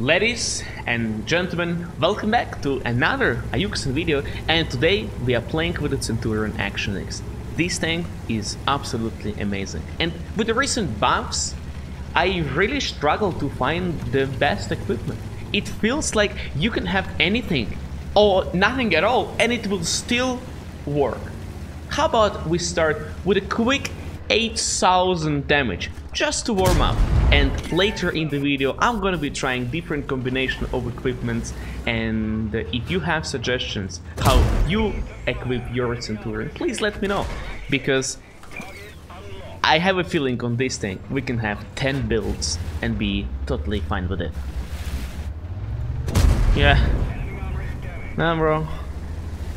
Ladies and gentlemen, welcome back to another iyouxin video and today we are playing with the Centurion Action X. This tank is absolutely amazing and with the recent buffs I really struggle to find the best equipment. It feels like you can have anything or nothing at all and it will still work. How about we start with a quick 8000 damage just to warm up and later in the video I'm gonna be trying different combination of equipments and if you have suggestions how you equip your Centurion please let me know because I have a feeling on this thing we can have 10 builds and be totally fine with it. Yeah. Nah bro.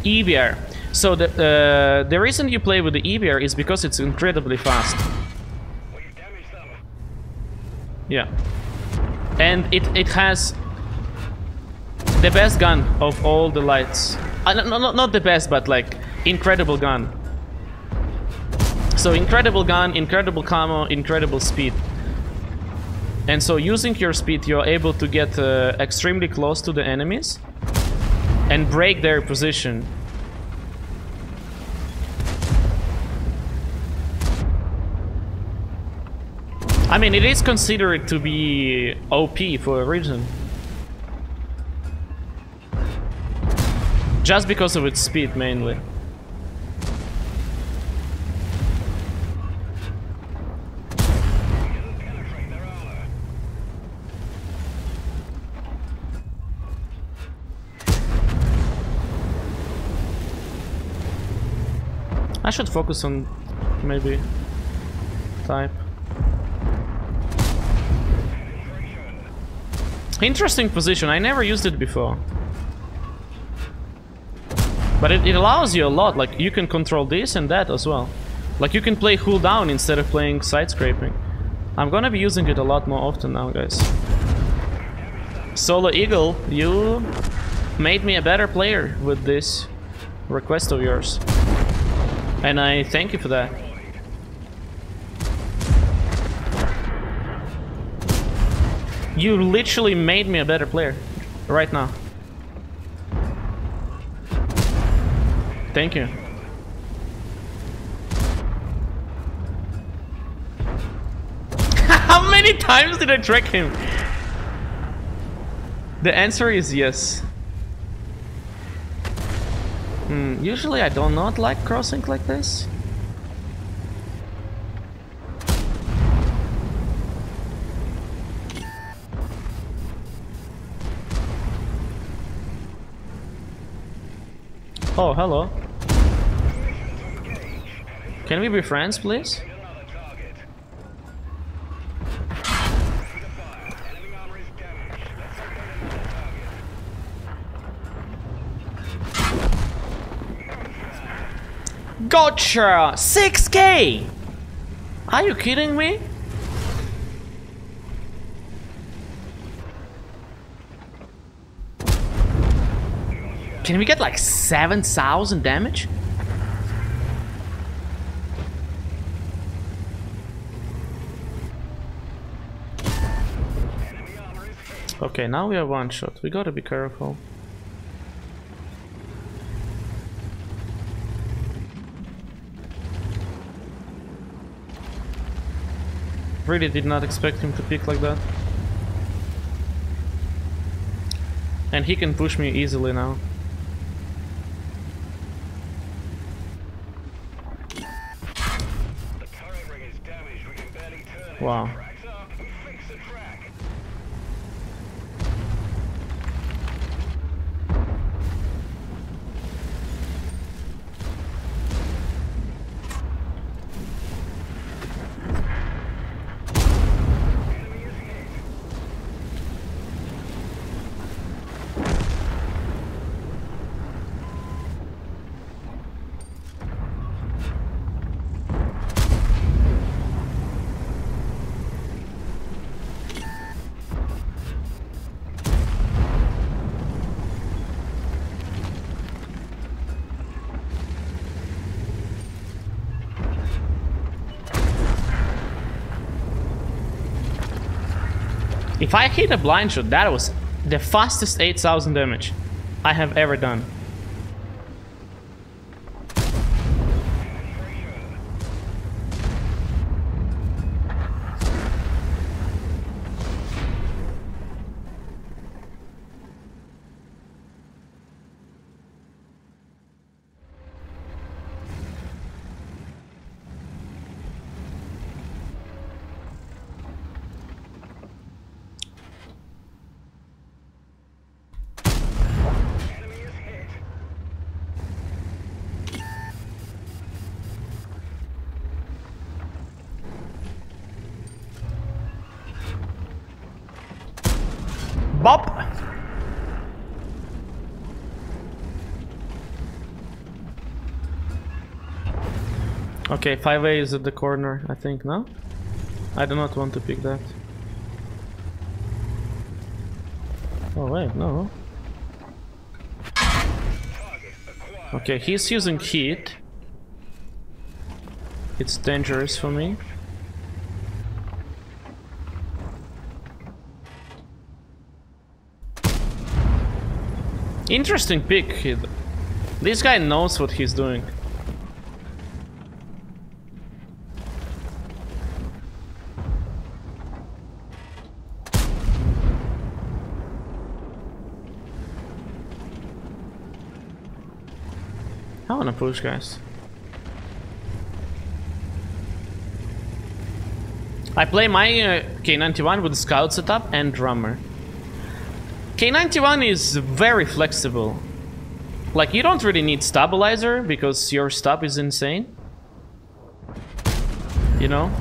EBR. So the uh, the reason you play with the EBR is because it's incredibly fast. Yeah. And it, it has the best gun of all the lights. Uh, no, no, not the best, but like incredible gun. So incredible gun, incredible camo, incredible speed. And so using your speed, you're able to get uh, extremely close to the enemies and break their position I mean, it is considered to be OP for a reason. Just because of its speed, mainly. I should focus on maybe type. Interesting position, I never used it before. But it, it, allows you a lot, like you can control this and that as well. Like you can play cool down instead of playing side scraping. I'm gonna be using it a lot more often now, guys. Solo Eagle, you made me a better player with this request of yours. And I thank you for that. You literally made me a better player. Right now. Thank you. How many times did I track him? The answer is yes. Hmm, usually I do not like crossing like this. Oh, hello. Can we be friends, please? Gotcha! 6k! Are you kidding me? Can we get like 7,000 damage? Okay, now we have one shot. We gotta be careful. Really did not expect him to pick like that. And he can push me easily now. Wow. If I hit a blind shot, that was the fastest 8000 damage I have ever done. Okay, 5A is at the corner, I think, no? I do not want to pick that. Oh wait, no. Okay, he's using heat. It's dangerous for me. Interesting pick. This guy knows what he's doing. I wanna push, guys. I play my uh, K91 with scout setup and drummer. K91 is very flexible. Like, you don't really need stabilizer because your stop is insane. You know?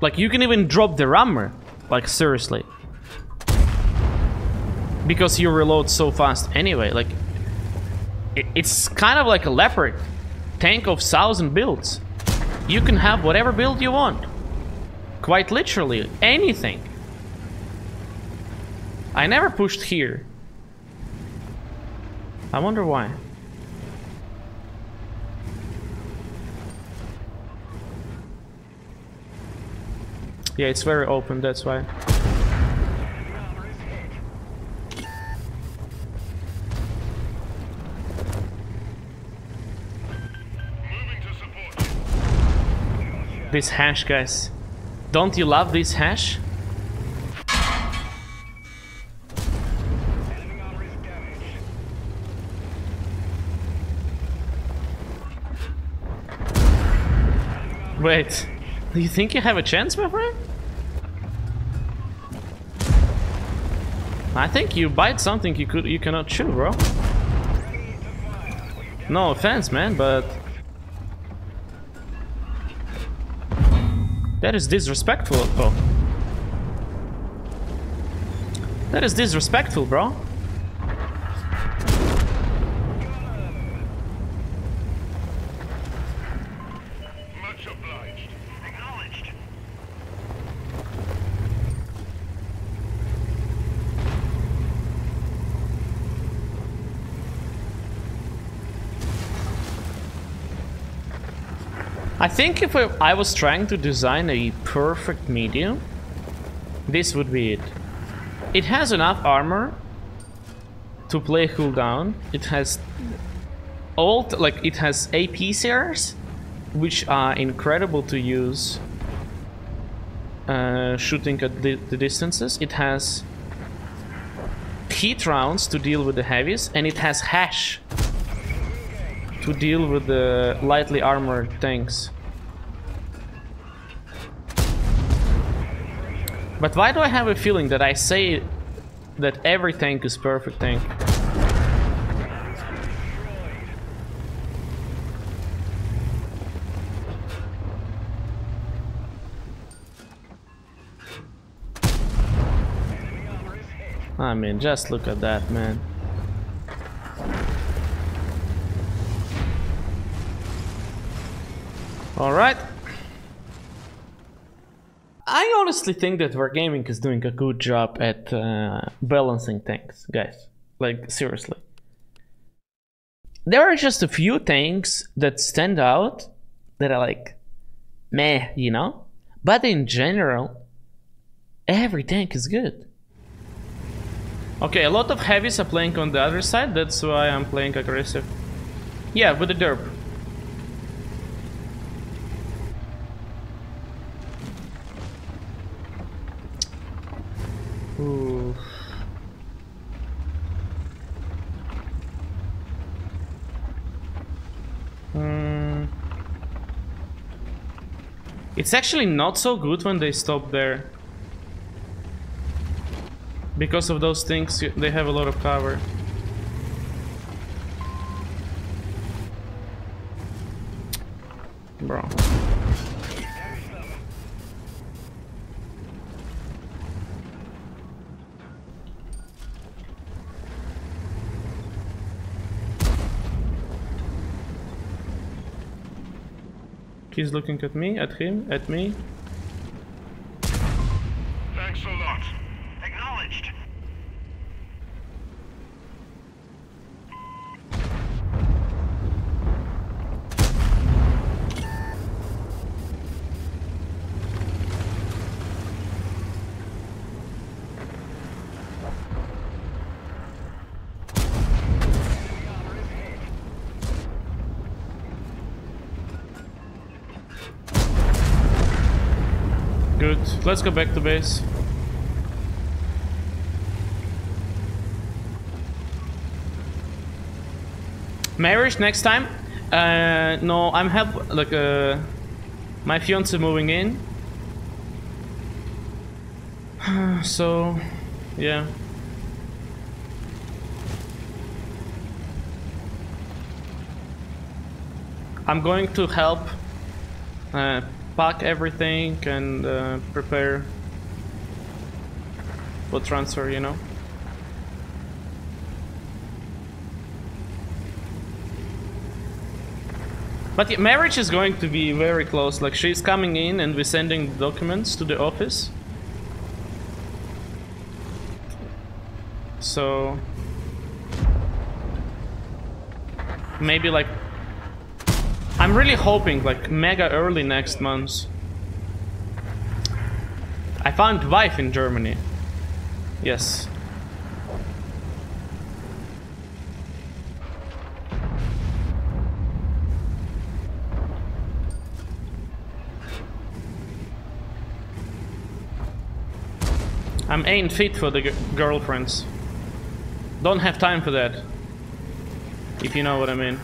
Like, you can even drop the rammer. Like, seriously. Because you reload so fast anyway. Like, it's kind of like a leopard. Tank of thousand builds. You can have whatever build you want. Quite literally, anything. I never pushed here. I wonder why. Yeah, it's very open, that's why. This HESH, guys. Don't you love this HESH? Wait, do you think you have a chance, my friend? I think you bite something you could you cannot chew, bro. No offense, man, but that is disrespectful, bro. That is disrespectful, bro. Think if I was trying to design a perfect medium, this would be it. It has enough armor to play cooldown. It has all like it has AP which are incredible to use uh, shooting at the, the distances. It has heat rounds to deal with the heavies, and it has HESH to deal with the lightly armored tanks. But why do I have a feeling that I say that every tank is perfect tank? I mean, just look at that, man. Alright. I honestly think that Wargaming is doing a good job at uh, balancing tanks, guys. Like, seriously. There are just a few tanks that stand out that are like, meh, you know? But in general, Every tank is good. Okay, a lot of heavies are playing on the other side, that's why I'm playing aggressive. Yeah, with the derp. Ooh. Hmm. It's actually not so good when they stop there. Because of those things, they have a lot of cover. Bro. He's looking at me, at him, at me. Thanks a lot. Acknowledged. Good. Let's go back to base. Marriage next time? Uh, no, I'm help like uh, my fiance moving in. so, yeah. I'm going to help uh, pack everything and uh, prepare for transfer, you know. But yeah, marriage is going to be very close. Like she's coming in and we're sending documents to the office. So maybe like I'm really hoping like mega early next month. I found wife in Germany. Yes. I'm ain't fit for the girlfriends. Don't have time for that. If you know what I mean.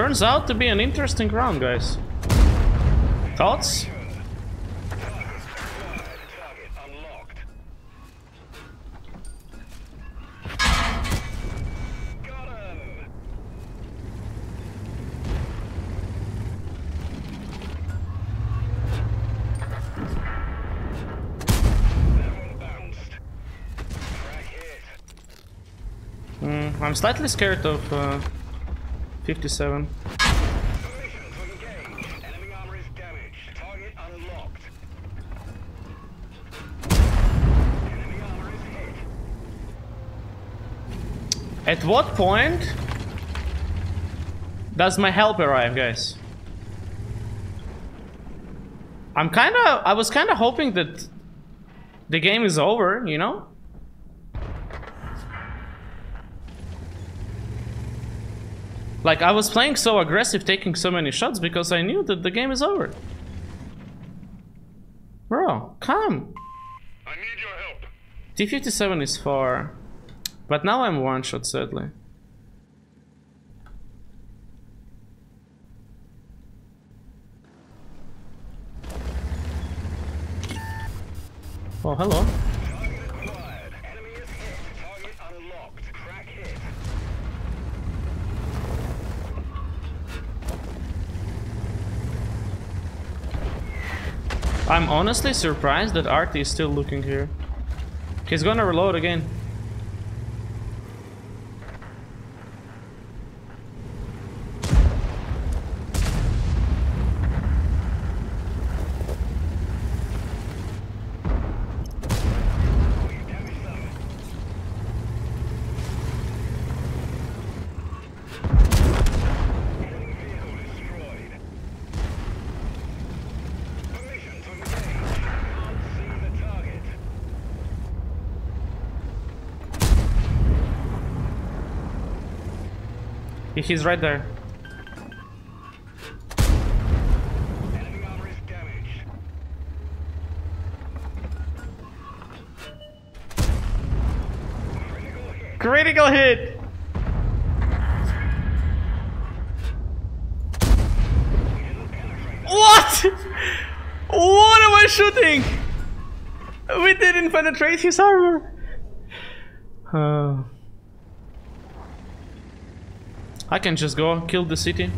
Turns out to be an interesting round, guys. Thoughts? Target unlocked. Got him. That one bounced. Crack hit. Mm, I'm slightly scared of uh, 57. Permission to engage. Enemy armor is damaged. Target unlocked. Enemy armor is hit. At what point does my help arrive, guys? I'm kind of, I was kind of hoping that the game is over, you know? Like, I was playing so aggressive, taking so many shots because I knew that the game is over. Bro, come. I need your help. T57 is far. But now I'm one shot, sadly. Oh, hello. I'm honestly surprised that arty is still looking here. He's gonna reload again. He's right there. Critical hit. What? What am I shooting? We didn't penetrate his armor. Uh, I can just go kill the city.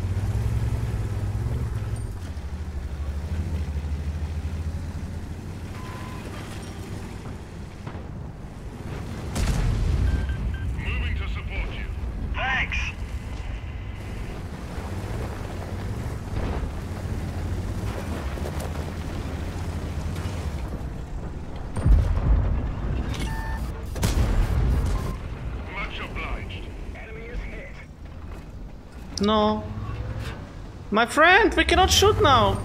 No. My friend, we cannot shoot now.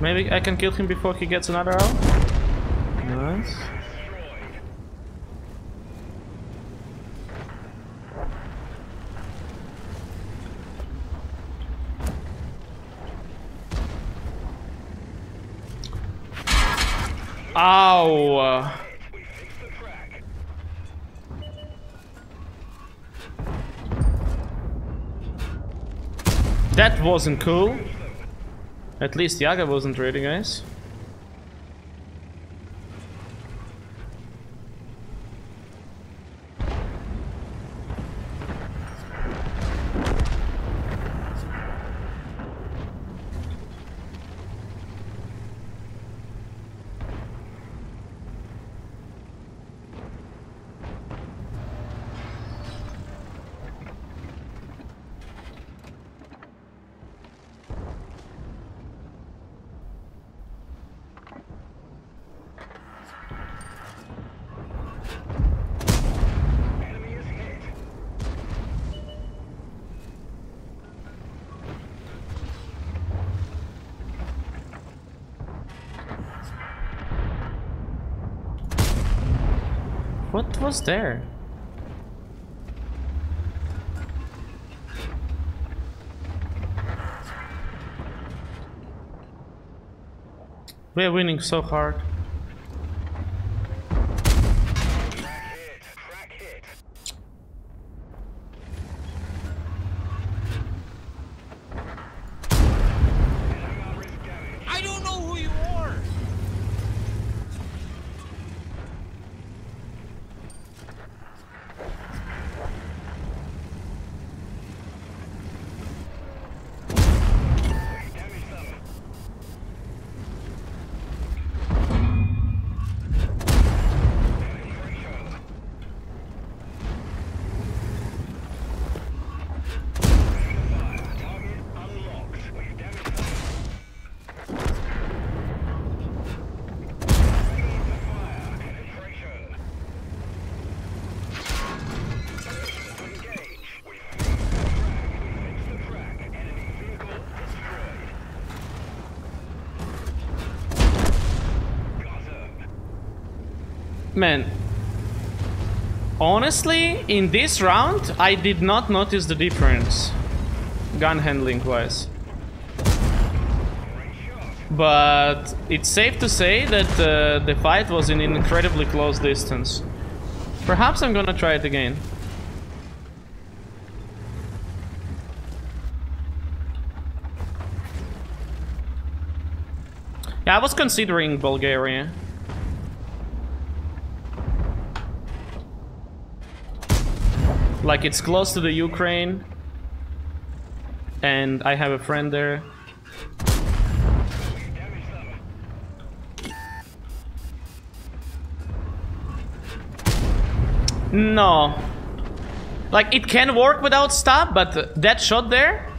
Maybe I can kill him before he gets another arrow. Nice. Ow! That wasn't cool. At least Yaga wasn't ready, guys. Was there? We're winning so hard. Crack hit. Crack hit. Enemy armor is damaged. I don't know who you are. We damaged them. Penetration. Fire. Target unlocked. We've damaged them. Ready to fire. Penetration. Permission to engage. We fixed the track. We fixed the track. Enemy vehicle destroyed. Got him. Man. Honestly, in this round, I did not notice the difference. Gun handling wise. But it's safe to say that uh, the fight was in an incredibly close distance. Perhaps I'm gonna try it again. Yeah, I was considering Bulgaria. Like it's close to the Ukraine. And I have a friend there. No. Like it can work without stop, but that shot there,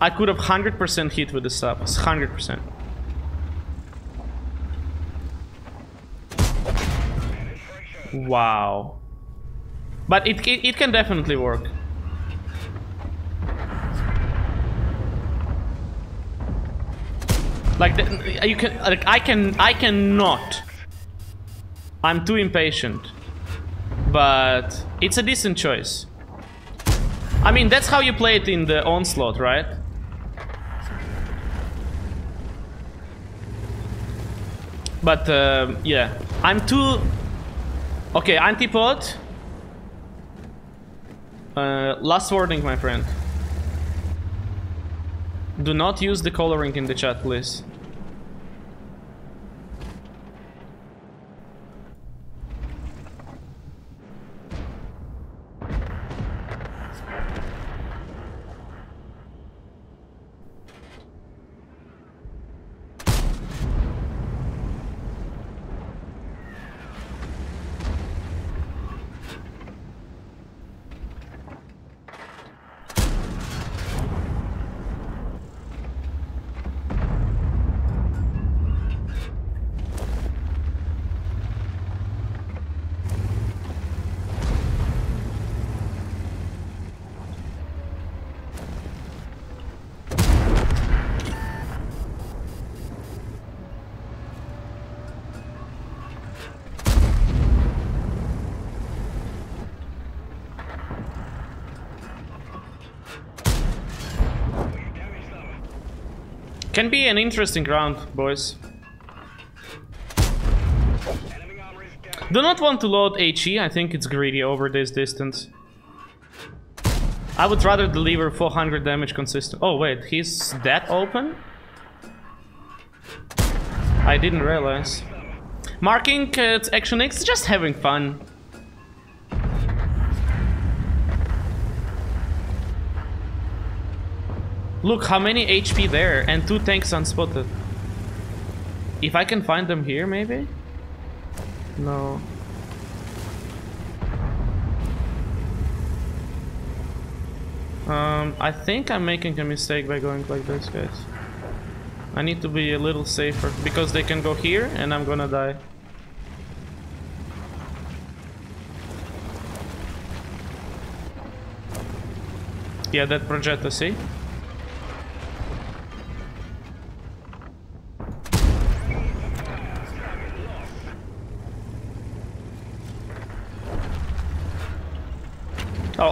I could have 100% hit with the stop. 100%. Wow. But it, it, it can definitely work. Like the, you can like I can I cannot. I'm too impatient. But it's a decent choice. I mean, that's how you play it in the onslaught, right? But uh, yeah, I'm too Okay, antipod. Uh, last warning, my friend. Do not use the coloring in the chat, please. Can be an interesting round, boys. Do not want to load HE, I think it's greedy over this distance. I would rather deliver 400 damage consistent. Oh wait, he's that open? I didn't realize. Marking uh, Action X, just having fun. Look, how many HP there and two tanks unspotted. If I can find them here, maybe? No. Um, I think I'm making a mistake by going like this, guys. I need to be a little safer because they can go here and I'm gonna die. Yeah, that Progetto, see?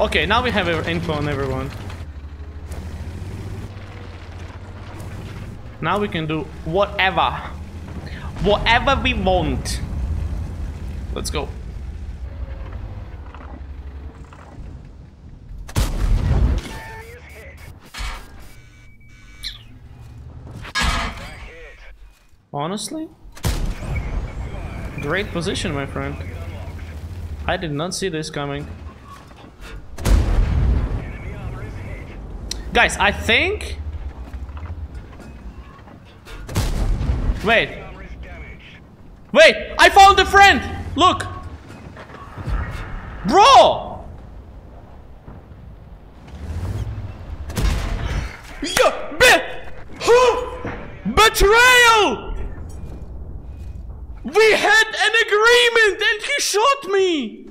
Okay, now we have info on everyone. Now we can do whatever. Whatever we want. Let's go. Honestly? Great position, my friend. I did not see this coming. Guys, I think... Wait. Wait! I found a friend! Look! Bro! Yeah, be Betrayal! We had an agreement and he shot me!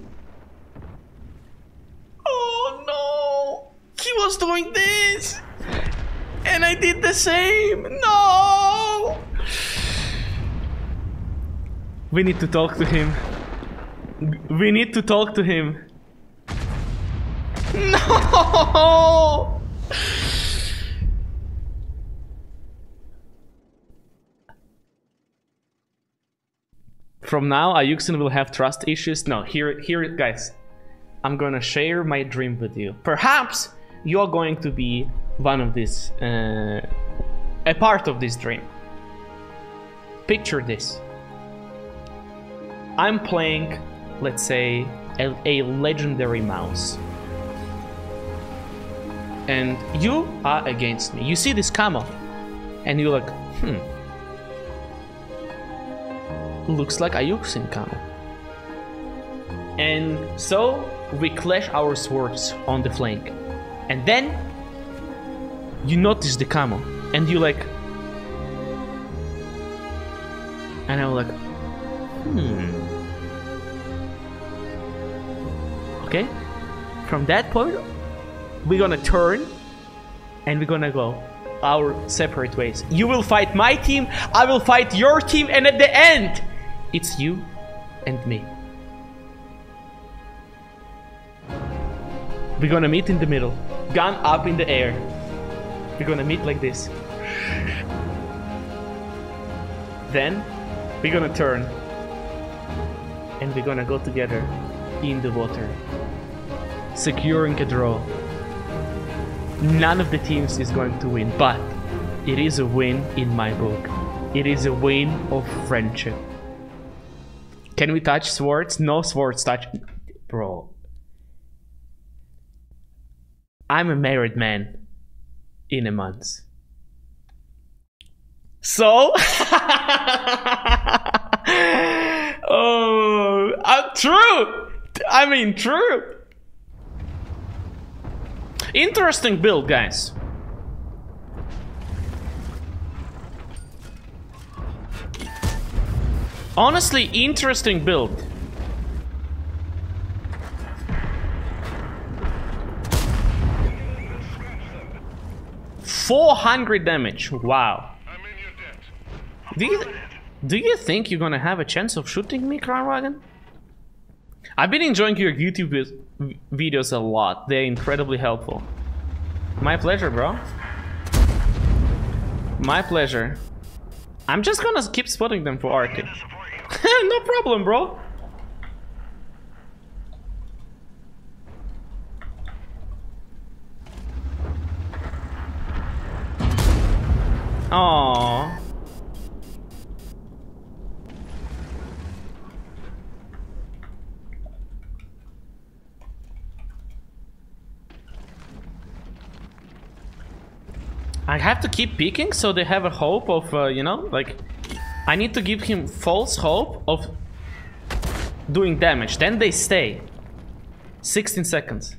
Oh no! He was doing this! And I did the same! No! We need to talk to him. We need to talk to him. No! From now, iyouxin will have trust issues. No, here, here, guys. I'm gonna share my dream with you. Perhaps you're going to be one of this, uh, a part of this dream. Picture this. I'm playing, let's say, a, a legendary Maus. and you are against me. You see this camo, and you're like, hmm. Looks like iyouxin camo. And so we clash our swords on the flank. And then you notice the camo, and you like. And I'm like, hmm. Okay? From that point, we're gonna turn and we're gonna go our separate ways. You will fight my team, I will fight your team, and at the end, it's you and me. We're gonna meet in the middle, gun up in the air. We're gonna meet like this. Then, we're gonna turn and we're gonna go together in the water, securing a draw. None of the teams is going to win, but it is a win in my book. It is a win of friendship. Can we touch swords? No swords touch. Bro. I'm a married man in a month. So. oh, uh, true. I mean, true. Interesting build, guys. Honestly, interesting build. Four hundred damage. Wow. I'm in your debt. Do you do you think you're gonna have a chance of shooting me, Crown Wagon? I've been enjoying your YouTube videos a lot. They're incredibly helpful. My pleasure, bro. My pleasure. I'm just gonna keep spotting them for Arctic. no problem, bro. Aww. I have to keep peeking so they have a hope of, uh, you know, like... I need to give him false hope of doing damage. Then they stay. 16 seconds.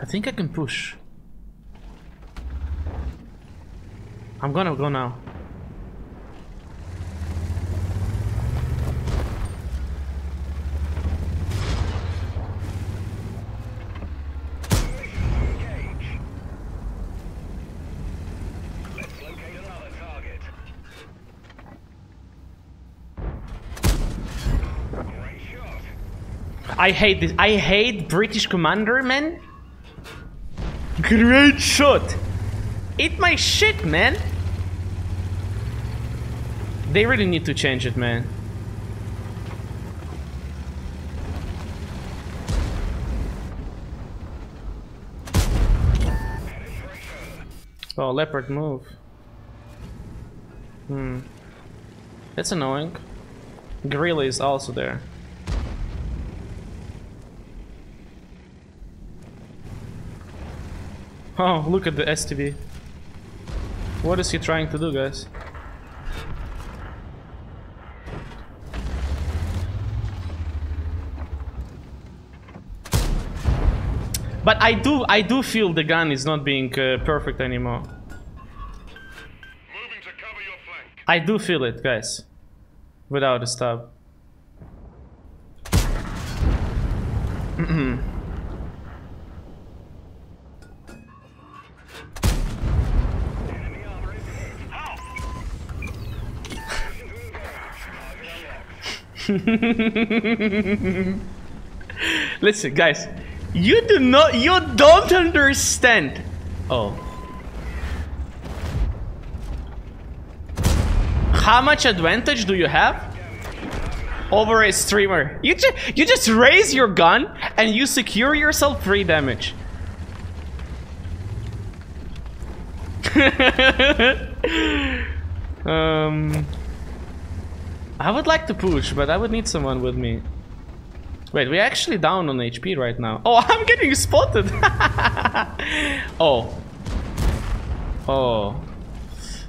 I think I can push. I'm gonna go now. I hate this. I hate British commander, man. Great shot. Eat my shit, man. They really need to change it, man. Oh, leopard move. Hmm. That's annoying. Gorilla is also there. Oh, look at the STV. What is he trying to do, guys? But I do, I do feel the gun is not being uh, perfect anymore. Moving to cover your flank. I do feel it, guys. Without a stub. Listen, guys, you do not, you don't understand. Oh. How much advantage do you have over a streamer? You just you just raise your gun and you secure yourself three damage. um, I would like to push, but I would need someone with me. Wait, we're actually down on HP right now. Oh, I'm getting spotted. oh. Oh.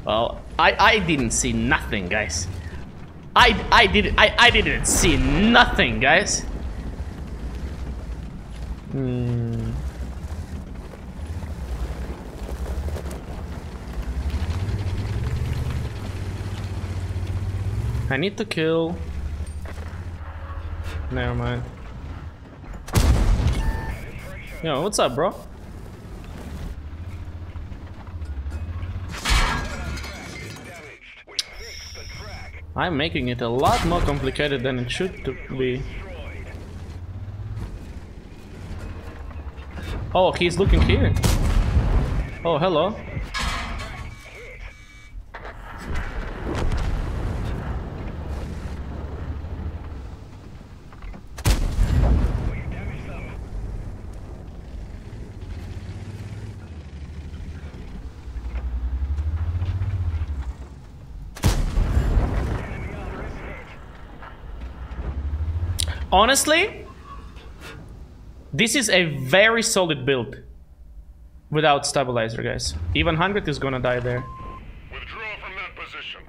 Well, I I didn't see nothing, guys. I I did I I didn't see nothing, guys. Hmm. I need to kill. Never mind. Yo, what's up, bro? I'm making it a lot more complicated than it should be. Oh, he's looking here. Oh, hello. Honestly, this is a very solid build without stabilizer, guys. Even 100 is gonna die there. Withdraw from that position.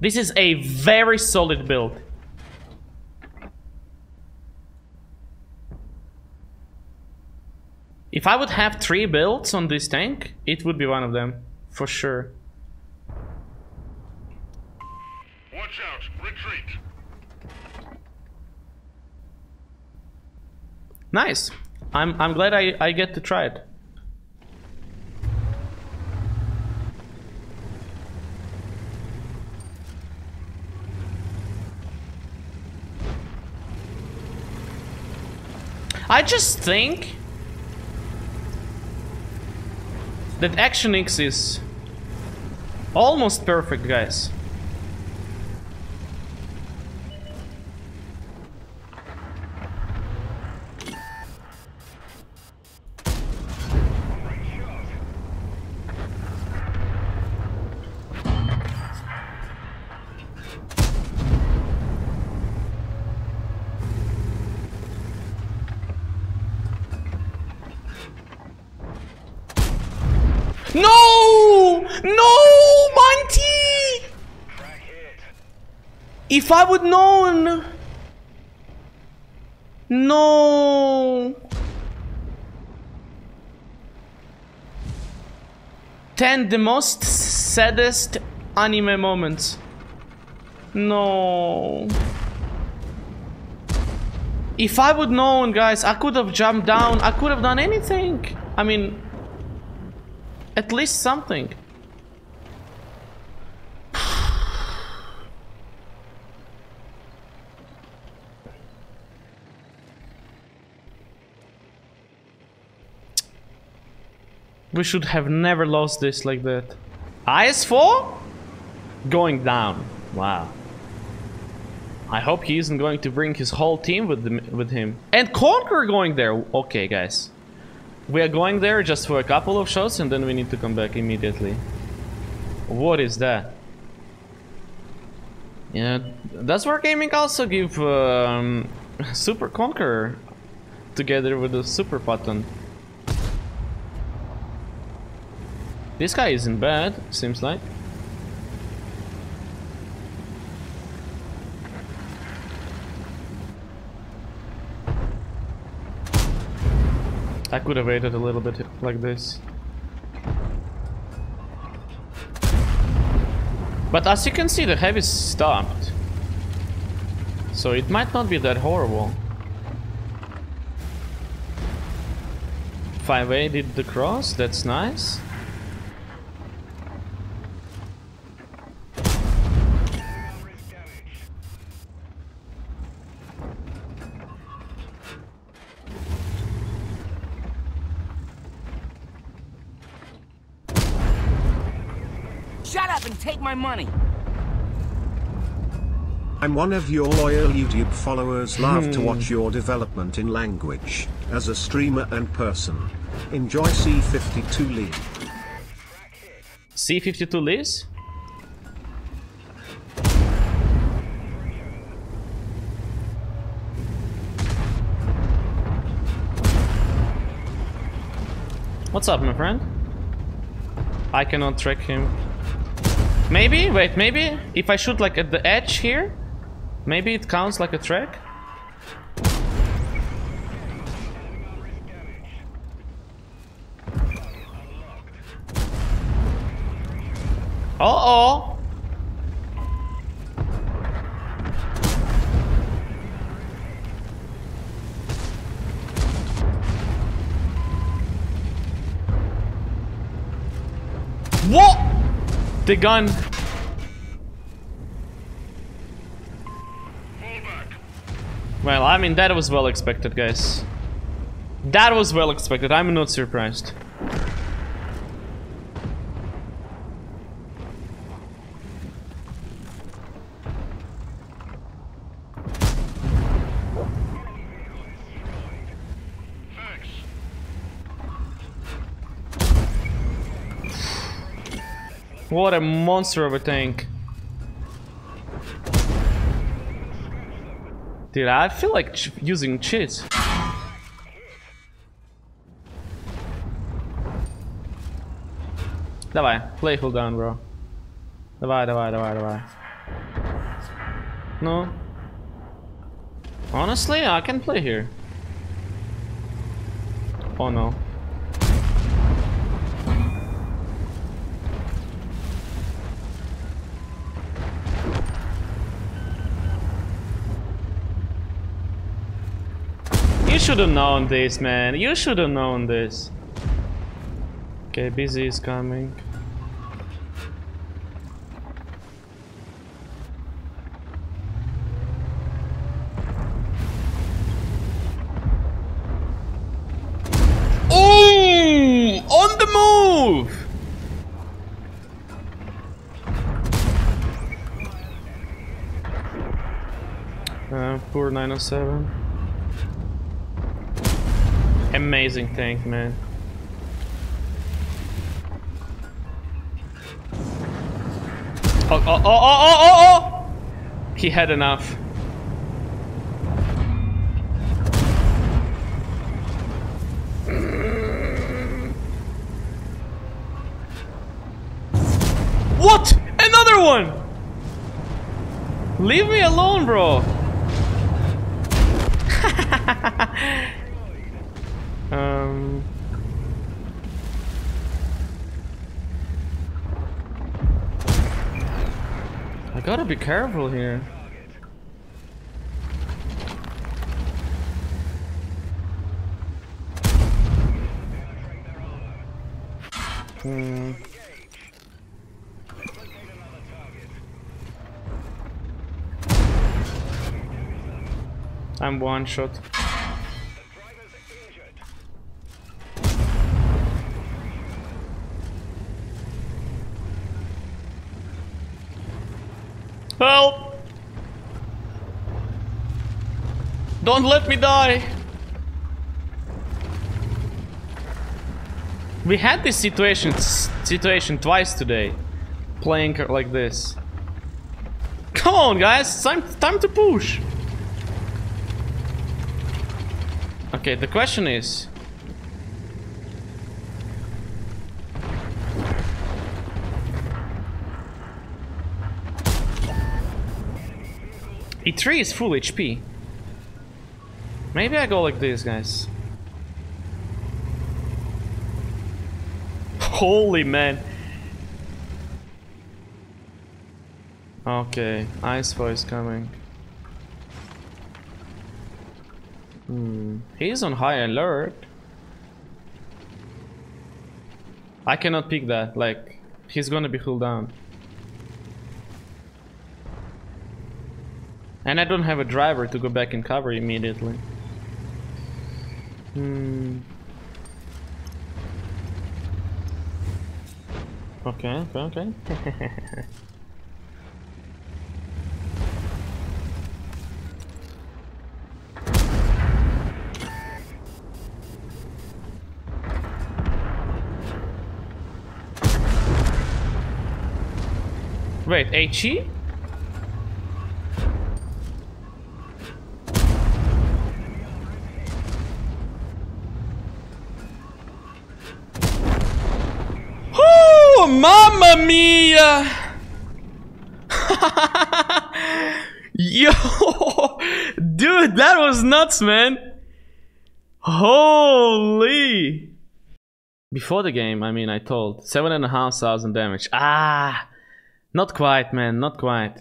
This is a very solid build. If I would have three builds on this tank, it would be one of them, for sure. Watch out. Retreat. Nice. I'm I'm glad I, I get to try it. I just think that Action X is almost perfect, guys. No! No, Monty! Track hit. If I would known. No. Ten the most saddest anime moments. No. If I would known, guys, I could have jumped down. I could have done anything. I mean, at least something. We should have never lost this like that. IS4? Going down. Wow. I hope he isn't going to bring his whole team with, them, with him. And Conquer going there. Okay, guys. We are going there just for a couple of shots and then we need to come back immediately. What is that? Yeah, does Wargaming also give um, Super Conqueror together with the Super button? This guy isn't bad, seems like. I could have waited a little bit like this. But as you can see, the heavy stopped. So it might not be that horrible. 5A did the cross, that's nice. Risk damage. Shut up and take my money. I'm one of your loyal YouTube followers. Love to hmm. watch your development in language, as a streamer and person. Enjoy C52 Lee. C52 Liz? What's up, my friend? I cannot track him. Maybe? Wait, maybe? If I shoot like at the edge here? Maybe it counts like a track? Uh-oh! The gun. Well, I mean, that was well expected, guys. That was well expected. I'm not surprised. What a monster of a tank. Dude, I feel like ch using cheats. Давай, play cooldown, bro. Давай, давай, давай, давай. No. Honestly, I can play here. Oh no. Should have known this, man. You should have known this. Okay, busy is coming. Oh, on the move. Uh, poor 907. Amazing tank, man. Oh, oh, oh, oh, oh, oh, oh! He had enough. What? Another one! Leave me alone, bro. Be careful here. Hmm. I'm one shot. Don't let me die! We had this situation situation twice today, playing like this. Come on, guys! Time time to push. Okay, the question is. E3 is full HP. Maybe I go like this, guys. Holy man. Okay, Ice Voice coming. Hmm, he's on high alert. I cannot pick that, like, he's gonna be cooled down. And I don't have a driver to go back and cover immediately. Hmm. Okay, okay, okay. Wait, HE? Yo, dude, that was nuts, man. Holy! Before the game, I mean, I told seven and a half thousand damage. Ah, not quite, man, not quite.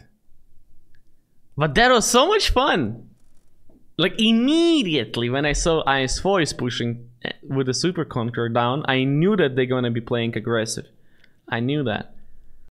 But that was so much fun. Like immediately when I saw IS4 is pushing eh, with the Super Conqueror down, I knew that they're gonna be playing aggressive. I knew that.